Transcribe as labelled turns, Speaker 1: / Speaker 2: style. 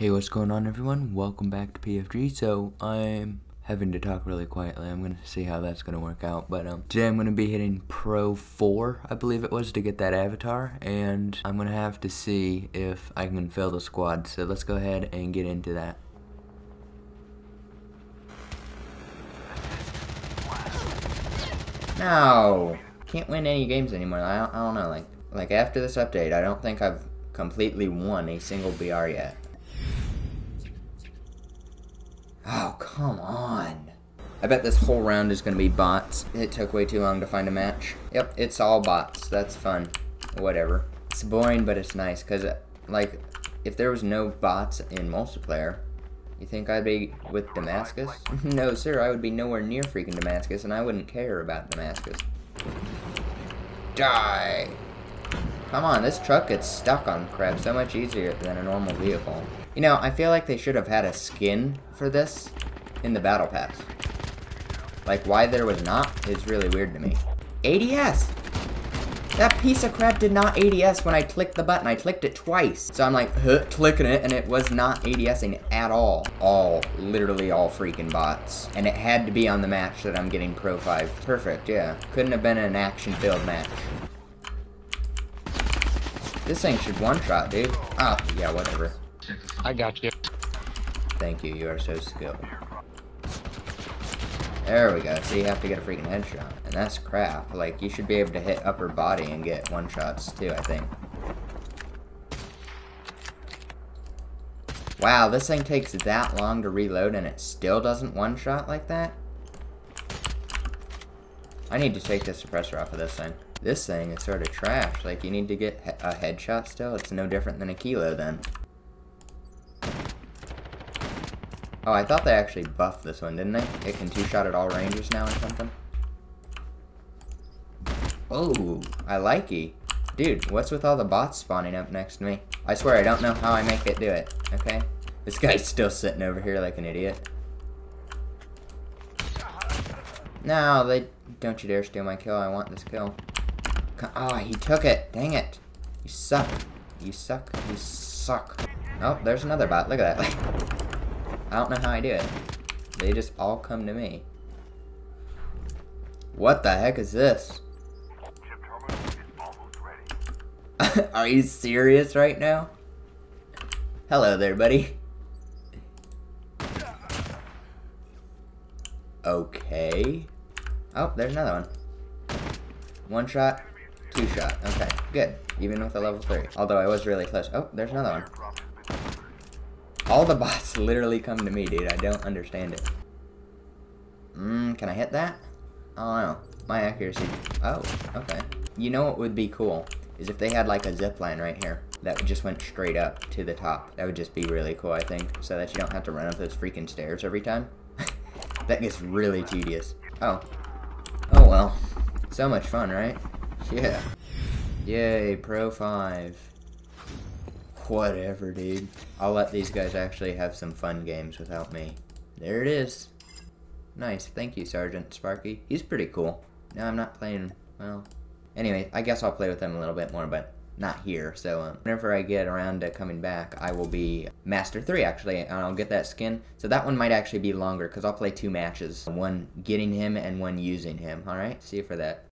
Speaker 1: Hey, what's going on everyone? Welcome back to PFG. So, I'm having to talk really quietly. I'm going to see how that's going to work out. But um, today I'm going to be hitting Pro 4, I believe it was, to get that avatar. And I'm going to have to see if I can fill the squad. So let's go ahead and get into that. No! Can't win any games anymore. I don't, I don't know, like, like after this update, I don't think I've completely won a single BR yet. Oh, come on. I bet this whole round is going to be bots. It took way too long to find a match. Yep, it's all bots. That's fun. Whatever. It's boring, but it's nice, because, uh, like, if there was no bots in multiplayer, you think I'd be with Damascus? no, sir, I would be nowhere near freaking Damascus, and I wouldn't care about Damascus. Die! Come on, this truck gets stuck on crab so much easier than a normal vehicle. You know, I feel like they should have had a skin for this in the battle pass. Like, why there was not is really weird to me. ADS! That piece of crap did not ADS when I clicked the button. I clicked it twice. So I'm like, huh, clicking it, and it was not ADSing at all. All, literally all freaking bots. And it had to be on the match that I'm getting Pro 5. Perfect, yeah. Couldn't have been an action-filled match. This thing should one-shot, dude. Oh, yeah, whatever.
Speaker 2: I got you.
Speaker 1: Thank you, you are so skilled. There we go, so you have to get a freaking headshot. And that's crap. Like, you should be able to hit upper body and get one-shots too, I think. Wow, this thing takes that long to reload and it still doesn't one-shot like that? I need to take the suppressor off of this thing. This thing is sort of trash. Like, you need to get a headshot still? It's no different than a kilo then. Oh, I thought they actually buffed this one, didn't they? It can two-shot at all ranges now or something? Oh, I like it. Dude, what's with all the bots spawning up next to me? I swear, I don't know how I make it do it, okay? This guy's still sitting over here like an idiot. No, they... Don't you dare steal my kill. I want this kill. Oh, he took it. Dang it. You suck. You suck. You suck. Oh, there's another bot. Look at that. I don't know how I do it. They just all come to me. What the heck is this? Are you serious right now? Hello there, buddy. Okay. Oh, there's another one. One shot, two shot. Okay, good. Even with a level three. Although I was really close. Oh, there's another one. All the bots literally come to me, dude. I don't understand it. Mmm, can I hit that? I don't know. My accuracy. Oh, okay. You know what would be cool? Is if they had like a zip line right here that just went straight up to the top. That would just be really cool, I think. So that you don't have to run up those freaking stairs every time. that gets really tedious. Oh. Oh well. So much fun, right? Yeah. Yay, Pro 5. Whatever, dude. I'll let these guys actually have some fun games without me. There it is. Nice. Thank you, Sergeant Sparky. He's pretty cool. No, I'm not playing, well... Anyway, I guess I'll play with him a little bit more, but not here. So um, whenever I get around to coming back, I will be Master 3, actually, and I'll get that skin. So that one might actually be longer, because I'll play two matches. One getting him and one using him, alright? See you for that.